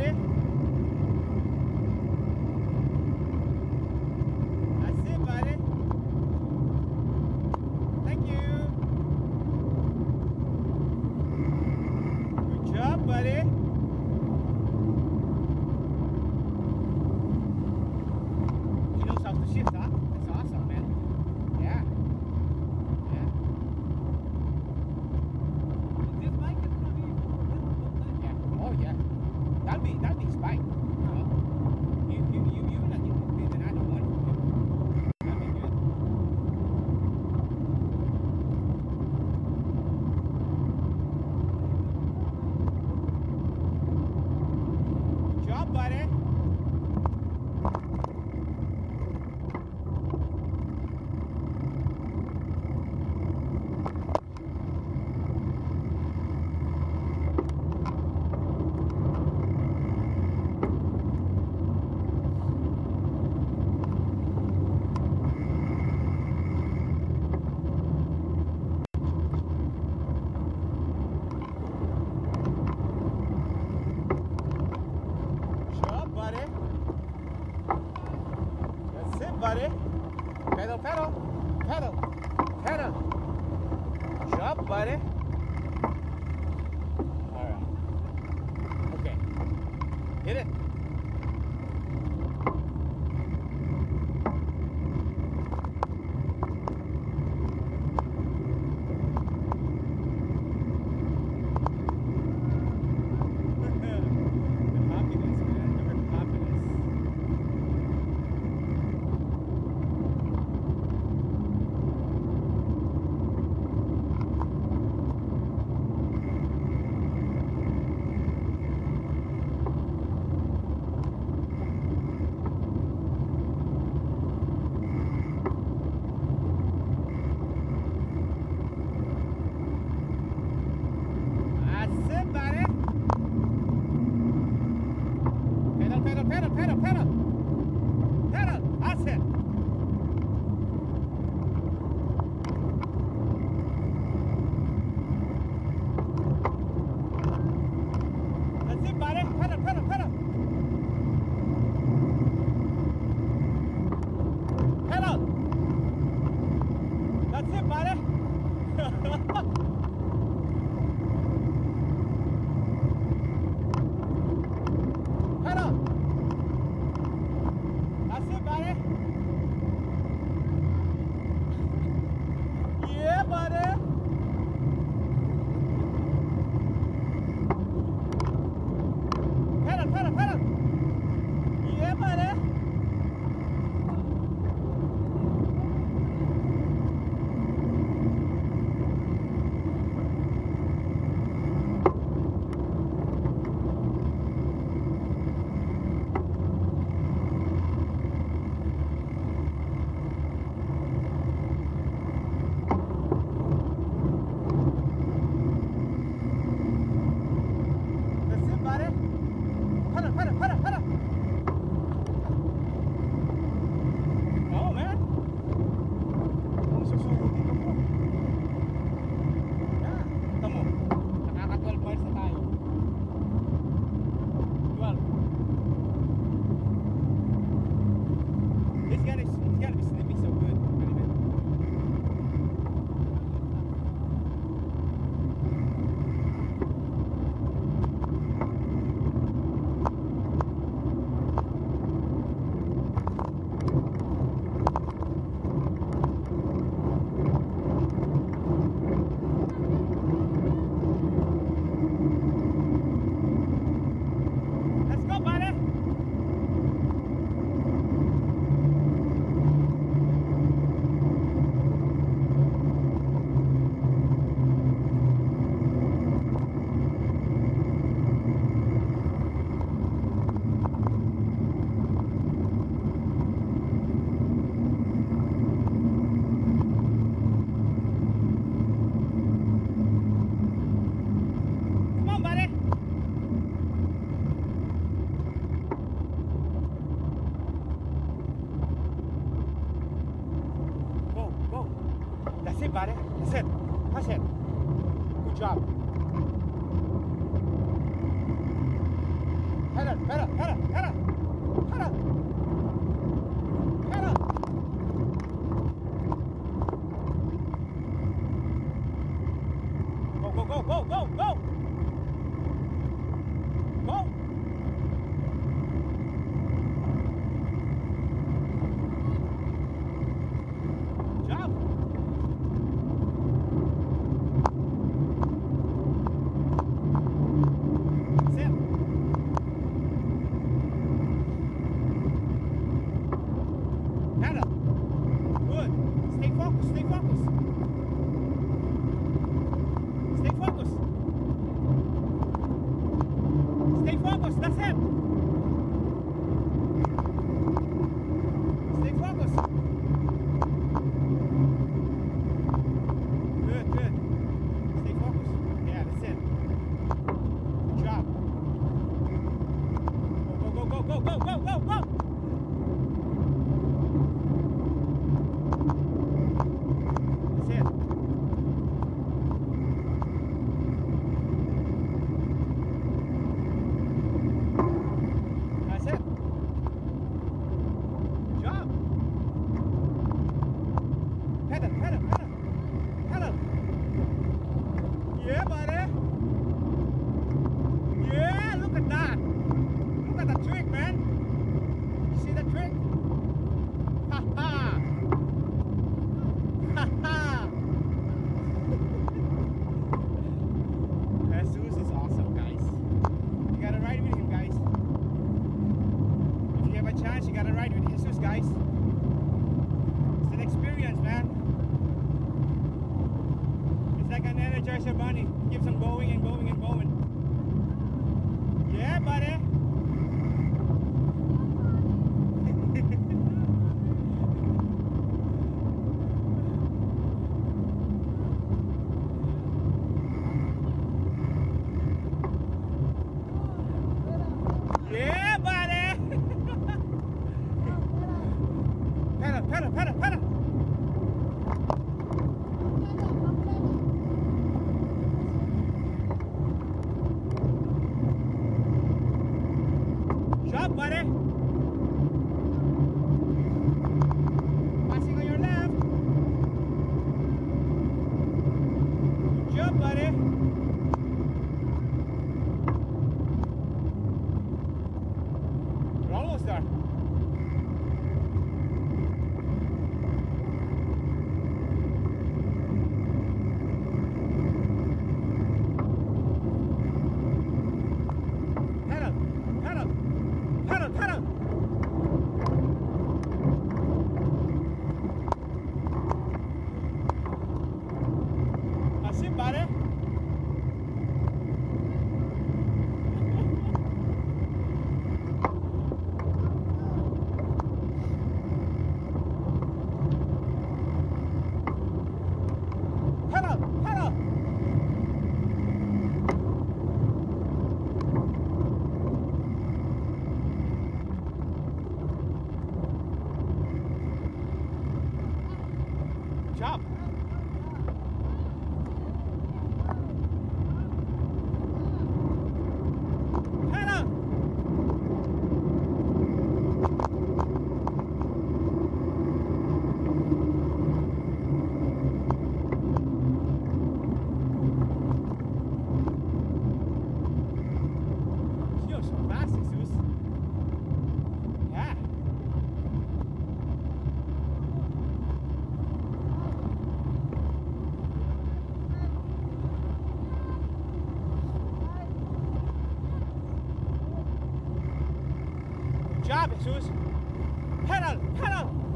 it. Hit it. Sit. Hasan. Good job. Head up, head up, head up. Head up. Head up. chance, you gotta ride with Jesus, guys. It's an experience, man. It's like an energizer bunny. Keeps on going and going and going. Yeah, buddy. Cut him, cut him! job, Jesus. Pedal, pedal.